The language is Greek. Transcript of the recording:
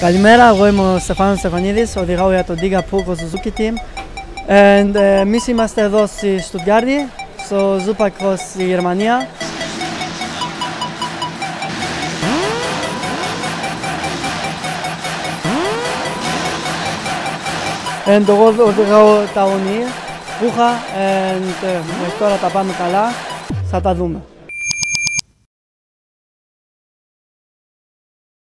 Καλημέρα, εγώ είμαι ο Στεφάνος Στεφανίδης, οδηγάω για το Diga Poco Suzuki Team. And, ε, εμείς είμαστε εδώ στη Στουτγκάρδη, στο Zupa στη Γερμανία. And, εγώ οδηγάω τα ονί, πουχα, and, ε, τώρα τα πάμε καλά, θα τα δούμε.